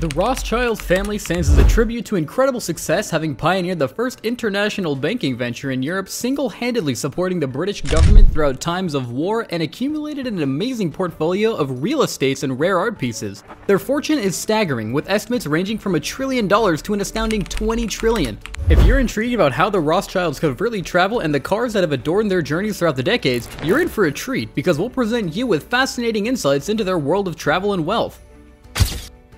The Rothschild family stands as a tribute to incredible success having pioneered the first international banking venture in Europe single-handedly supporting the British government throughout times of war and accumulated an amazing portfolio of real estates and rare art pieces. Their fortune is staggering, with estimates ranging from a trillion dollars to an astounding 20 trillion. If you're intrigued about how the Rothschilds covertly travel and the cars that have adorned their journeys throughout the decades, you're in for a treat because we'll present you with fascinating insights into their world of travel and wealth.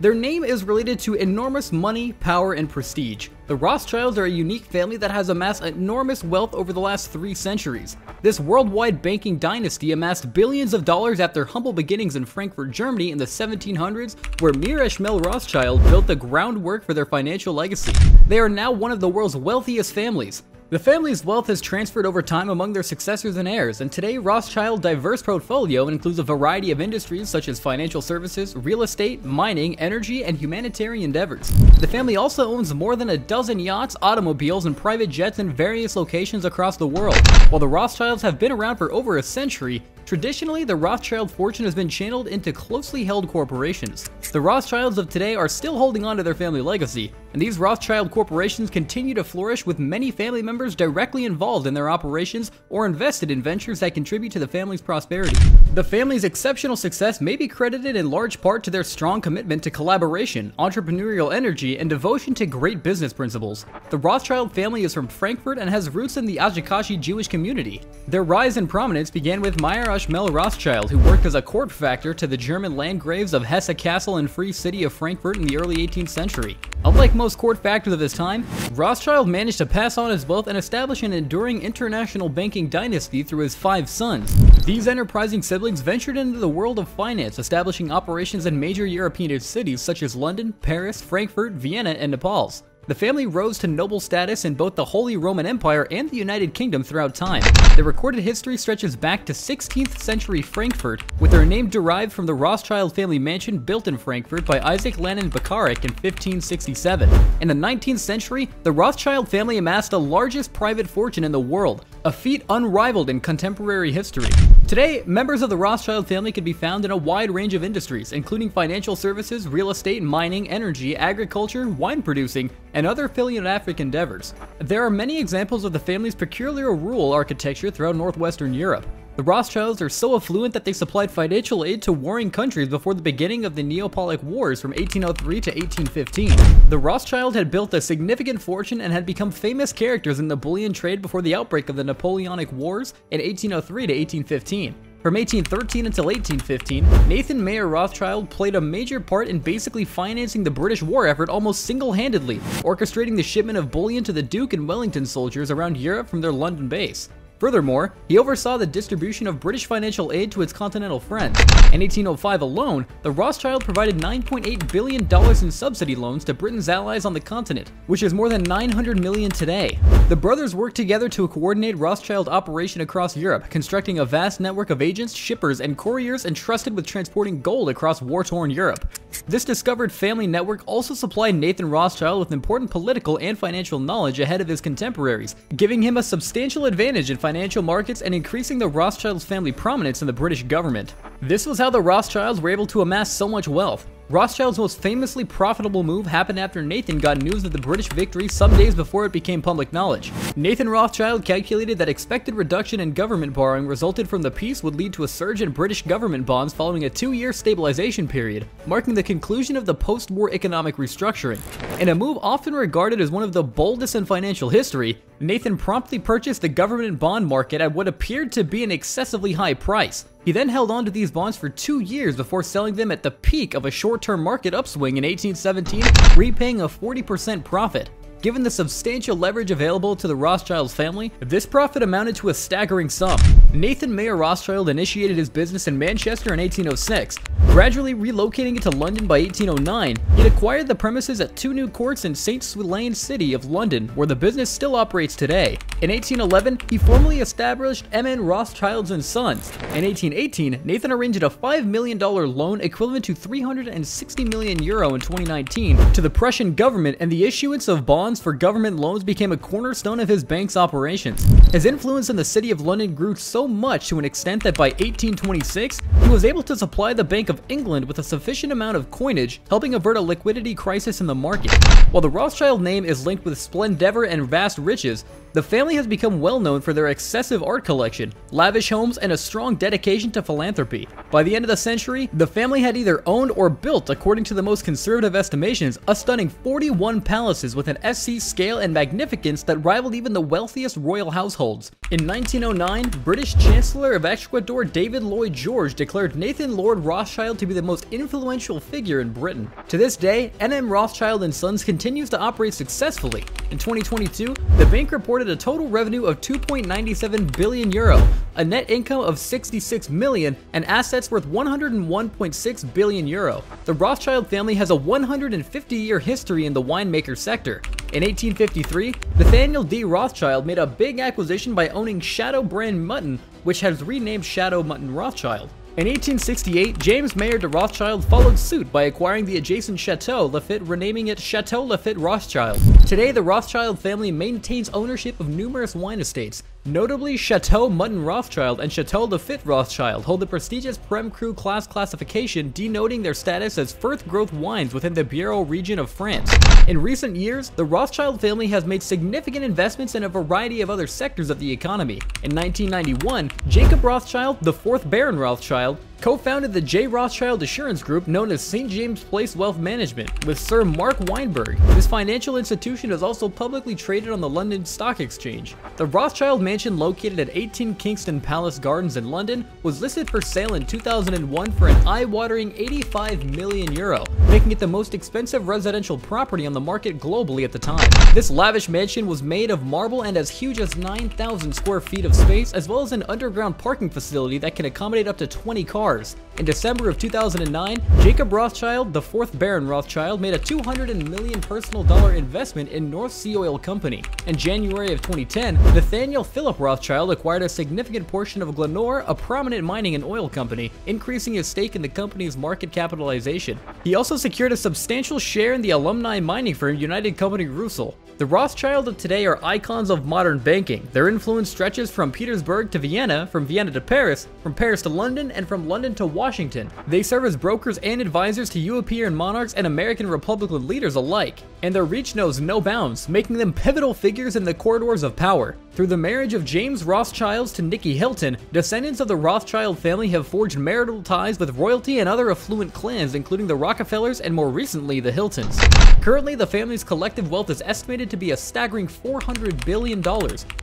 Their name is related to enormous money, power, and prestige. The Rothschilds are a unique family that has amassed enormous wealth over the last three centuries. This worldwide banking dynasty amassed billions of dollars at their humble beginnings in Frankfurt, Germany in the 1700s, where Mayer Amschel Rothschild built the groundwork for their financial legacy. They are now one of the world's wealthiest families. The family's wealth has transferred over time among their successors and heirs, and today Rothschild's diverse portfolio includes a variety of industries such as financial services, real estate, mining, energy, and humanitarian endeavors. The family also owns more than a dozen yachts, automobiles, and private jets in various locations across the world. While the Rothschilds have been around for over a century, Traditionally, the Rothschild fortune has been channeled into closely held corporations. The Rothschilds of today are still holding on to their family legacy, and these Rothschild corporations continue to flourish with many family members directly involved in their operations or invested in ventures that contribute to the family's prosperity. The family's exceptional success may be credited in large part to their strong commitment to collaboration, entrepreneurial energy, and devotion to great business principles. The Rothschild family is from Frankfurt and has roots in the Ashkenazi Jewish community. Their rise in prominence began with Mayer Amschel Rothschild, who worked as a court factor to the German landgraves of Hesse-Kassel and Free City of Frankfurt in the early 18th century. Unlike most court factors of his time, Rothschild managed to pass on his wealth and establish an enduring international banking dynasty through his five sons. These enterprising siblings ventured into the world of finance, establishing operations in major European cities such as London, Paris, Frankfurt, Vienna, and Naples. The family rose to noble status in both the Holy Roman Empire and the United Kingdom throughout time. Their recorded history stretches back to 16th century Frankfurt, with their name derived from the Rothschild family mansion built in Frankfurt by Isaac Elchanan Bacharach in 1567. In the 19th century, the Rothschild family amassed the largest private fortune in the world, a feat unrivaled in contemporary history. Today, members of the Rothschild family can be found in a wide range of industries, including financial services, real estate, mining, energy, agriculture, wine producing, and other philanthropic endeavors. There are many examples of the family's peculiar rural architecture throughout northwestern Europe. The Rothschilds are so affluent that they supplied financial aid to warring countries before the beginning of the Napoleonic Wars from 1803 to 1815. The Rothschild had built a significant fortune and had become famous characters in the bullion trade before the outbreak of the Napoleonic Wars in 1803 to 1815. From 1813 until 1815, Nathan Mayer Rothschild played a major part in basically financing the British war effort almost single-handedly, orchestrating the shipment of bullion to the Duke and Wellington soldiers around Europe from their London base. Furthermore, he oversaw the distribution of British financial aid to its continental friends. In 1805 alone, the Rothschild provided $9.8 billion in subsidy loans to Britain's allies on the continent, which is more than 900 million today. The brothers worked together to coordinate Rothschild operation across Europe, constructing a vast network of agents, shippers, and couriers entrusted with transporting gold across war-torn Europe. This discovered family network also supplied Nathan Rothschild with important political and financial knowledge ahead of his contemporaries, giving him a substantial advantage in financial markets and increasing the Rothschilds family prominence in the British government. This was how the Rothschilds were able to amass so much wealth. Rothschild's most famously profitable move happened after Nathan got news of the British victory some days before it became public knowledge. Nathan Rothschild calculated that expected reduction in government borrowing resulted from the peace would lead to a surge in British government bonds following a two-year stabilization period, marking the conclusion of the post-war economic restructuring. In a move often regarded as one of the boldest in financial history, Nathan promptly purchased the government bond market at what appeared to be an excessively high price. He then held on to these bonds for two years before selling them at the peak of a short-term market upswing in 1817, repaying a 40% profit. Given the substantial leverage available to the Rothschilds family, this profit amounted to a staggering sum. Nathan Mayer Rothschild initiated his business in Manchester in 1806, gradually relocating it to London by 1809. He acquired the premises at two new courts in St. Swithin City of London, where the business still operates today. In 1811, he formally established M.N. Rothschilds and Sons. In 1818, Nathan arranged a $5 million loan equivalent to 360 million euro in 2019 to the Prussian government and the issuance of bonds for government loans became a cornerstone of his bank's operations. His influence in the city of London grew so much to an extent that by 1826, he was able to supply the Bank of England with a sufficient amount of coinage, helping avert a liquidity crisis in the market. While the Rothschild name is linked with splendor and vast riches, the family has become well known for their excessive art collection, lavish homes, and a strong dedication to philanthropy. By the end of the century, the family had either owned or built, according to the most conservative estimations, a stunning 41 palaces with an SC scale and magnificence that rivaled even the wealthiest royal households. In 1909, British Chancellor of Ecuador David Lloyd George declared Nathan Lord Rothschild to be the most influential figure in Britain. To this day, NM Rothschild & Sons continues to operate successfully. In 2022, the bank reported a total revenue of 2.97 billion euro, a net income of 66 million, and assets worth 101.6 billion euro. The Rothschild family has a 150-year history in the winemaker sector. In 1853, Nathaniel de Rothschild made a big acquisition by owning Chateau Brane-Mouton, which has renamed Chateau Mouton Rothschild. In 1868, James Mayer de Rothschild followed suit by acquiring the adjacent Chateau Lafite, renaming it Chateau Lafite Rothschild. Today, the Rothschild family maintains ownership of numerous wine estates, Notably, Chateau Mouton Rothschild and Chateau Lafite Rothschild hold the prestigious Premier Cru Classé classification, denoting their status as first growth wines within the Bordeaux region of France. In recent years, the Rothschild family has made significant investments in a variety of other sectors of the economy. In 1991, Jacob Rothschild, the fourth Baron Rothschild, co-founded the J. Rothschild Assurance Group known as St. James Place Wealth Management with Sir Mark Weinberg. This financial institution is also publicly traded on the London Stock Exchange. The Rothschild mansion located at 18 Kensington Palace Gardens in London was listed for sale in 2001 for an eye-watering 85 million euro, making it the most expensive residential property on the market globally at the time. This lavish mansion was made of marble and as huge as 9,000 square feet of space, as well as an underground parking facility that can accommodate up to 20 cars In December of 2009, Jacob Rothschild, the fourth Baron Rothschild, made a 200 million personal dollar investment in North Sea Oil Company. In January of 2010, Nathaniel Philip Rothschild acquired a significant portion of Glencore, a prominent mining and oil company, increasing his stake in the company's market capitalization. He also secured a substantial share in the alumni mining firm United Company Rusal. The Rothschild of today are icons of modern banking. Their influence stretches from Petersburg to Vienna, from Vienna to Paris, from Paris to London, and from London to Washington. They serve as brokers and advisors to European monarchs and American Republican leaders alike, and their reach knows no bounds, making them pivotal figures in the corridors of power. Through the marriage of James Rothschild to Nicky Hilton, descendants of the Rothschild family have forged marital ties with royalty and other affluent clans, including the Rockefellers and more recently the Hiltons. Currently, the family's collective wealth is estimated to be a staggering $400 billion,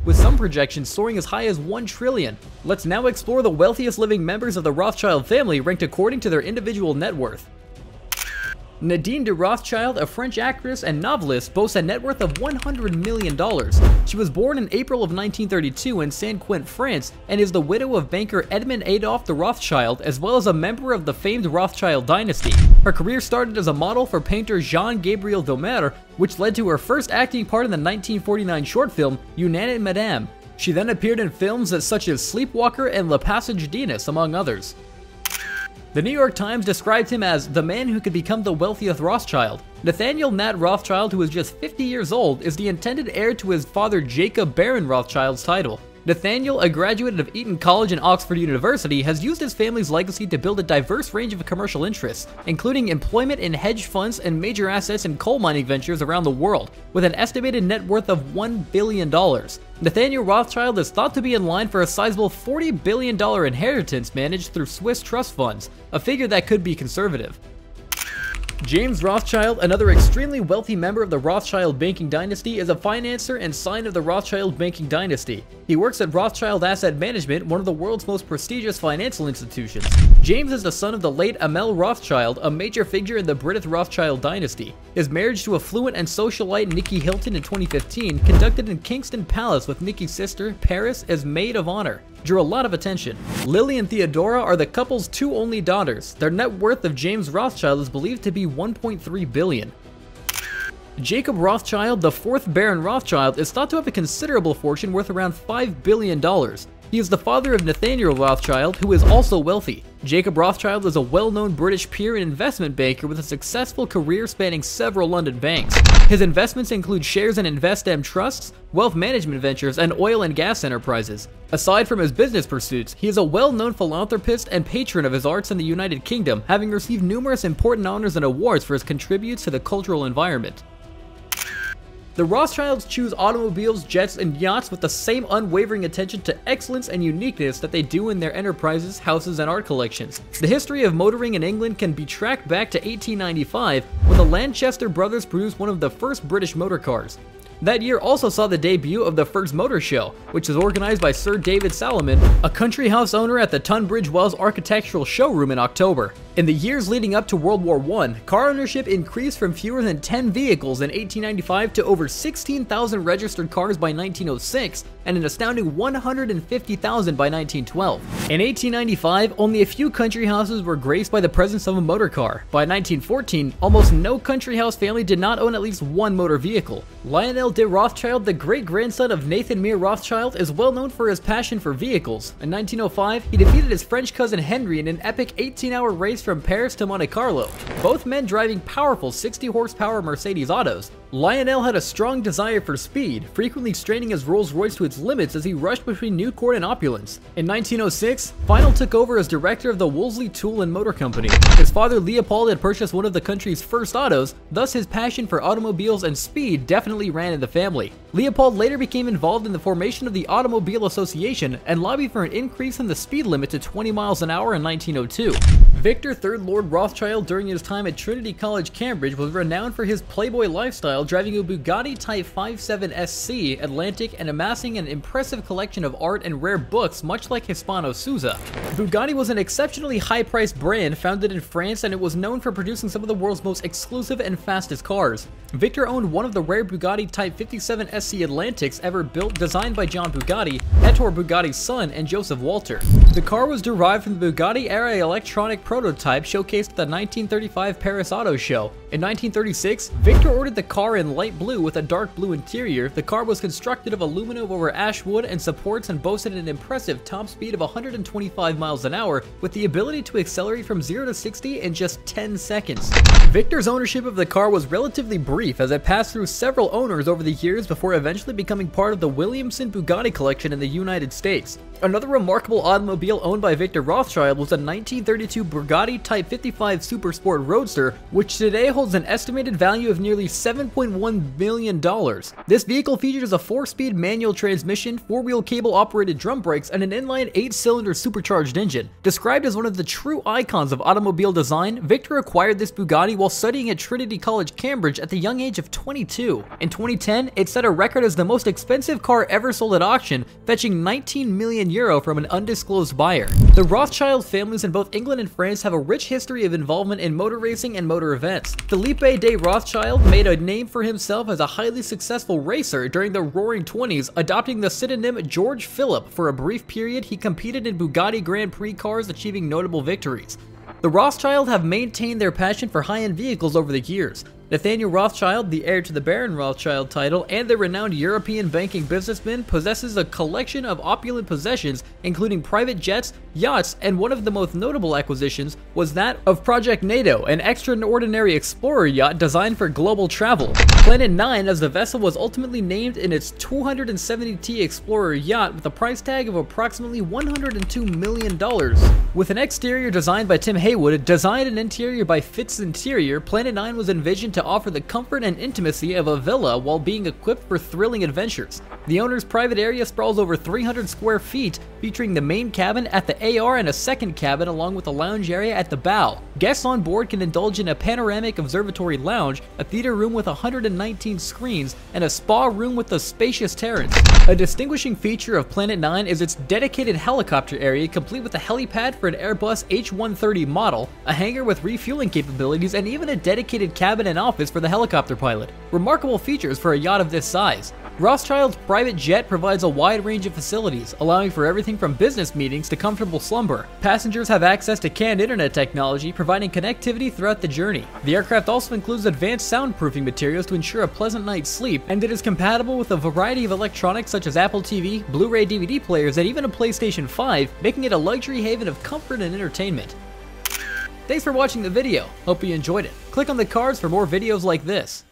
with some projections soaring as high as 1 trillion. Let's now explore the wealthiest living members of the Rothschild family ranked according to their individual net worth. Nadine de Rothschild, a French actress and novelist, boasts a net worth of $100 million. She was born in April of 1932 in Saint-Quentin, France, and is the widow of banker Edmond Adolphe de Rothschild, as well as a member of the famed Rothschild dynasty. Her career started as a model for painter Jean-Gabriel Domergue, which led to her first acting part in the 1949 short film Unane et Madame. She then appeared in films such as Sleepwalker and Le Passage d'Inus, among others. The New York Times describes him as the man who could become the wealthiest Rothschild. Nathaniel Nat Rothschild, who is just 50 years old, is the intended heir to his father Jacob Baron Rothschild's title. Nathaniel, a graduate of Eton College and Oxford University, has used his family's legacy to build a diverse range of commercial interests, including employment in hedge funds and major assets in coal mining ventures around the world, with an estimated net worth of $1 billion. Nathaniel Rothschild is thought to be in line for a sizable $40 billion inheritance managed through Swiss trust funds, a figure that could be conservative. James Rothschild, another extremely wealthy member of the Rothschild banking dynasty, is a financier and sign of the Rothschild banking dynasty. He works at Rothschild Asset Management, one of the world's most prestigious financial institutions. James is the son of the late Amschel Rothschild, a major figure in the British Rothschild dynasty. His marriage to affluent and socialite Nicky Hilton in 2015, conducted in Kensington Palace with Nicky's sister, Paris, as maid of honor drew a lot of attention. Lily and Theodora are the couple's two only daughters. Their net worth of James Rothschild is believed to be 1.3 billion. Jacob Rothschild, the fourth Baron Rothschild, is thought to have a considerable fortune worth around $5 billion. He is the father of Nathaniel Rothschild, who is also wealthy. Jacob Rothschild is a well-known British peer and investment banker with a successful career spanning several London banks. His investments include shares in investment trusts, wealth management ventures, and oil and gas enterprises. Aside from his business pursuits, he is a well-known philanthropist and patron of his arts in the United Kingdom, having received numerous important honors and awards for his contributions to the cultural environment. The Rothschilds choose automobiles, jets, and yachts with the same unwavering attention to excellence and uniqueness that they do in their enterprises, houses, and art collections. The history of motoring in England can be tracked back to 1895 when the Lanchester brothers produced one of the first British motor cars. That year also saw the debut of the first motor show, which was organized by Sir David Salomon, a country house owner at the Tunbridge Wells Architectural Showroom in October. In the years leading up to World War I, car ownership increased from fewer than 10 vehicles in 1895 to over 16,000 registered cars by 1906 and an astounding 150,000 by 1912. In 1895, only a few country houses were graced by the presence of a motor car. By 1914, almost no country house family did not own at least one motor vehicle. Lionel de Rothschild, the great-grandson of Nathan Mayer Rothschild, is well known for his passion for vehicles. In 1905, he defeated his French cousin Henry in an epic 18-hour race from Paris to Monte Carlo, both men driving powerful 60 horsepower Mercedes autos. Lionel had a strong desire for speed, frequently straining his Rolls Royce to its limits as he rushed between Newcourt and Opulence. In 1906, Feinl took over as director of the Wolseley Tool and Motor Company. His father Leopold had purchased one of the country's first autos, thus his passion for automobiles and speed definitely ran in the family. Leopold later became involved in the formation of the Automobile Association and lobbied for an increase in the speed limit to 20 miles an hour in 1902. Victor III Lord Rothschild during his time at Trinity College, Cambridge was renowned for his playboy lifestyle driving a Bugatti Type 57 SC Atlantic and amassing an impressive collection of art and rare books much like Hispano Suiza. Bugatti was an exceptionally high-priced brand founded in France and it was known for producing some of the world's most exclusive and fastest cars. Victor owned one of the rare Bugatti Type 57 SC Atlantics ever built designed by John Bugatti, Ettore Bugatti's son, and Joseph Walter. The car was derived from the Bugatti-era electronic prototype showcased at the 1935 Paris Auto Show. In 1936, Victor ordered the car in light blue with a dark blue interior. The car was constructed of aluminum over ash wood and supports and boasted an impressive top speed of 125 miles an hour with the ability to accelerate from 0 to 60 in just 10 seconds. Victor's ownership of the car was relatively brief as it passed through several owners over the years before eventually becoming part of the Williamson Bugatti collection in the United States. Another remarkable automobile owned by Victor Rothschild was a 1932 Bugatti Type 55 Super Sport Roadster, which today holds an estimated value of nearly $7.1 million. This vehicle features a 4-speed manual transmission, 4-wheel cable-operated drum brakes, and an inline 8-cylinder supercharged engine. Described as one of the true icons of automobile design, Victor acquired this Bugatti while studying at Trinity College, Cambridge at the young age of 22. In 2010, it set a record as the most expensive car ever sold at auction, fetching 19 million euro from an undisclosed buyer. The Rothschild families in both England and France have a rich history of involvement in motor racing and motor events. Philippe de Rothschild made a name for himself as a highly successful racer during the roaring 20s, adopting the pseudonym George Philip. For a brief period, he competed in Bugatti Grand Prix cars, achieving notable victories. The Rothschild have maintained their passion for high-end vehicles over the years. Nathaniel Rothschild, the heir to the Baron Rothschild title, and the renowned European banking businessman, possesses a collection of opulent possessions, including private jets, yachts, and one of the most notable acquisitions was that of Project NATO, an extraordinary explorer yacht designed for global travel. Planet 9, as the vessel was ultimately named in its 270T Explorer yacht with a price tag of approximately $102 million. With an exterior designed by Tim Heywood, designed an interior by Fitz Interior, Planet 9 was envisioned to offer the comfort and intimacy of a villa while being equipped for thrilling adventures. The owner's private area sprawls over 300 square feet, featuring the main cabin at the AR and a second cabin along with a lounge area at the bow. Guests on board can indulge in a panoramic observatory lounge, a theater room with 119 screens, and a spa room with a spacious terrace. A distinguishing feature of Planet 9 is its dedicated helicopter area complete with a helipad for an Airbus H130 model, a hangar with refueling capabilities, and even a dedicated cabin and office for the helicopter pilot. Remarkable features for a yacht of this size. Rothschild's private jet provides a wide range of facilities, allowing for everything from business meetings to comfortable slumber. Passengers have access to canned internet technology, providing connectivity throughout the journey. The aircraft also includes advanced soundproofing materials to ensure a pleasant night's sleep, and it is compatible with a variety of electronics such as Apple TV, Blu-ray DVD players, and even a PlayStation 5, making it a luxury haven of comfort and entertainment. Thanks for watching the video. Hope you enjoyed it. Click on the cards for more videos like this.